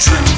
truth.